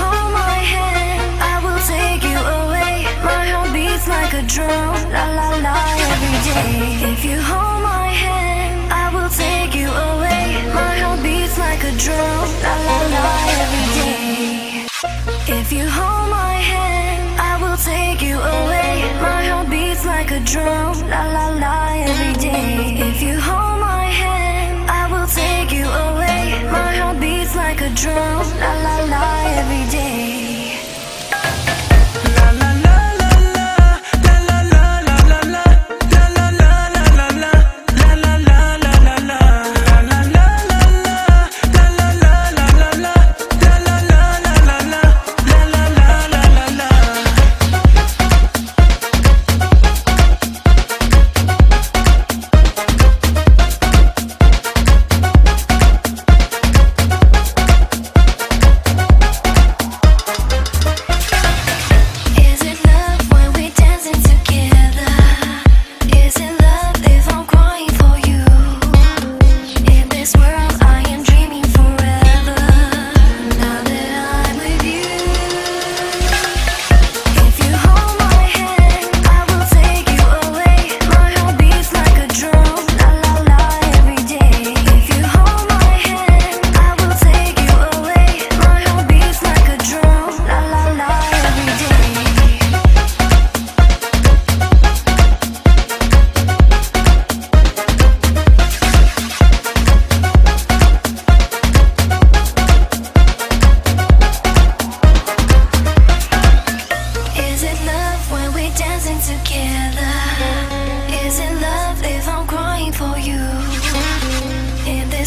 hold my hand, I will take you away. My heart beats like a drum, la la la, every day. If you hold my hand, I will take you away. My heart beats like a drum, la la la, every day. If you hold my hand, I will take you away. My heart beats like a drum, la la la, every day. If you hold my hand, I will take you away. My heart beats like a drum, la la.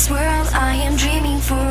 this world I am dreaming for.